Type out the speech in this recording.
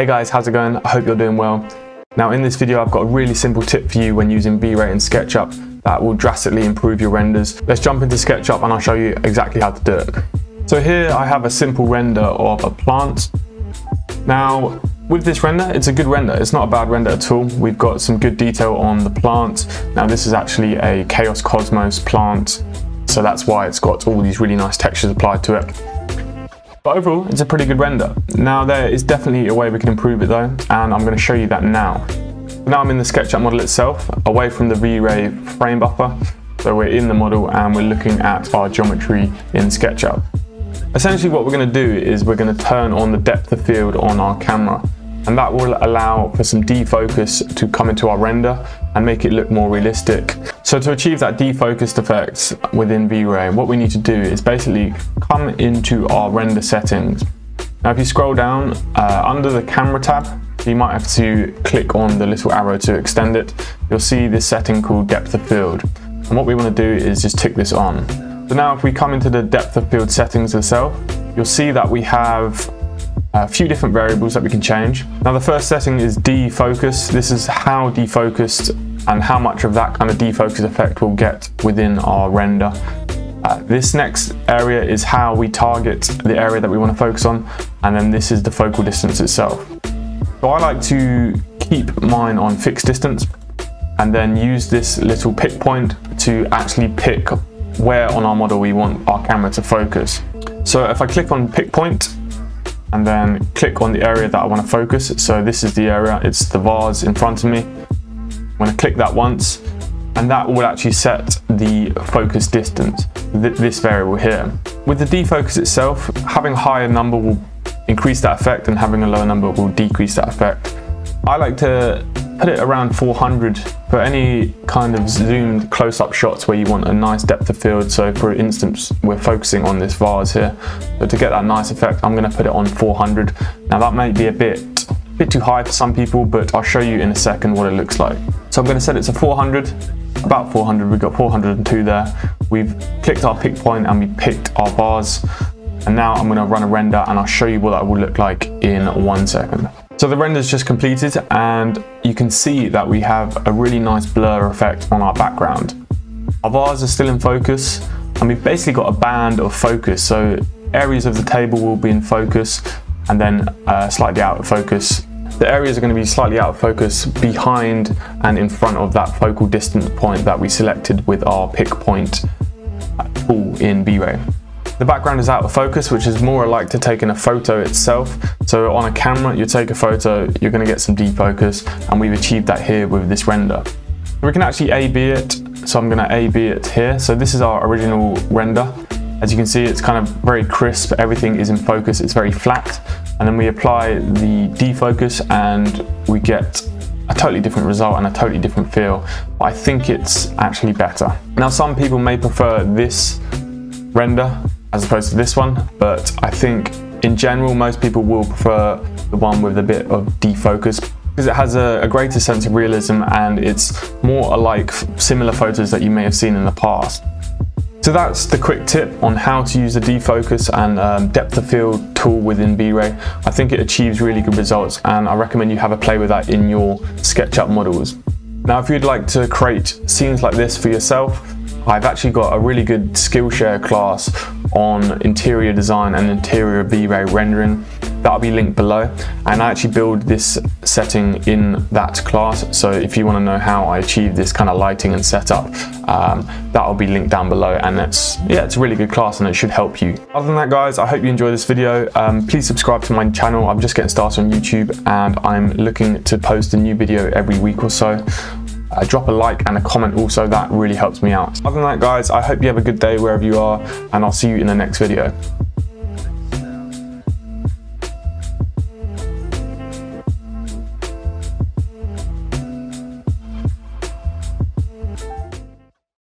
Hey guys, how's it going? I hope you're doing well. Now in this video, I've got a really simple tip for you when using V-Ray and SketchUp that will drastically improve your renders. Let's jump into SketchUp and I'll show you exactly how to do it. So here I have a simple render of a plant. Now with this render, it's a good render. It's not a bad render at all. We've got some good detail on the plant. Now this is actually a Chaos Cosmos plant. So that's why it's got all these really nice textures applied to it. But overall, it's a pretty good render. Now there is definitely a way we can improve it though, and I'm gonna show you that now. Now I'm in the SketchUp model itself, away from the V-Ray frame buffer. So we're in the model and we're looking at our geometry in SketchUp. Essentially what we're gonna do is we're gonna turn on the depth of field on our camera and that will allow for some defocus to come into our render and make it look more realistic. So to achieve that defocused effect within V-Ray, what we need to do is basically come into our render settings. Now if you scroll down uh, under the camera tab, you might have to click on the little arrow to extend it. You'll see this setting called depth of field. And what we want to do is just tick this on. So now if we come into the depth of field settings itself, you'll see that we have a few different variables that we can change. Now the first setting is defocus. This is how defocused and how much of that kind of defocus effect we'll get within our render. Uh, this next area is how we target the area that we want to focus on and then this is the focal distance itself. So I like to keep mine on fixed distance and then use this little pick point to actually pick where on our model we want our camera to focus. So if I click on pick point and then click on the area that I want to focus. So this is the area, it's the vase in front of me. I'm going to click that once and that will actually set the focus distance, th this variable here. With the defocus itself, having a higher number will increase that effect and having a lower number will decrease that effect. I like to put it around 400 for any kind of zoomed close-up shots where you want a nice depth of field. So for instance, we're focusing on this vase here. But to get that nice effect, I'm gonna put it on 400. Now that may be a bit, bit too high for some people, but I'll show you in a second what it looks like. So I'm gonna set it to 400, about 400, we've got 402 there. We've clicked our pick point and we picked our bars. And now I'm gonna run a render and I'll show you what that will look like in one second. So the render is just completed and you can see that we have a really nice blur effect on our background. Our bars are still in focus and we've basically got a band of focus. So areas of the table will be in focus and then uh, slightly out of focus. The areas are going to be slightly out of focus behind and in front of that focal distance point that we selected with our pick point tool in V-Ray. The background is out of focus, which is more like to taking a photo itself. So on a camera, you take a photo, you're gonna get some defocus, and we've achieved that here with this render. We can actually A-B it, so I'm gonna A-B it here. So this is our original render. As you can see, it's kind of very crisp, everything is in focus, it's very flat. And then we apply the defocus and we get a totally different result and a totally different feel. But I think it's actually better. Now, some people may prefer this render as opposed to this one, but I think in general, most people will prefer the one with a bit of defocus because it has a, a, greater sense of realism and it's more alike similar photos that you may have seen in the past. So that's the quick tip on how to use the defocus and um, depth of field tool within V-Ray. I think it achieves really good results and I recommend you have a play with that in your SketchUp models. Now if you'd like to create scenes like this for yourself, I've actually got a really good Skillshare class on interior design and interior V-Ray rendering. That'll be linked below. And I actually build this setting in that class. So if you want to know how I achieve this kind of lighting and setup, um, that'll be linked down below. And it's, yeah, it's a really good class and it should help you. Other than that, guys, I hope you enjoy this video. Um, please subscribe to my channel. I'm just getting started on YouTube and I'm looking to post a new video every week or so. Uh, drop a like and a comment also, that really helps me out. Other than that guys, I hope you have a good day wherever you are and I'll see you in the next video.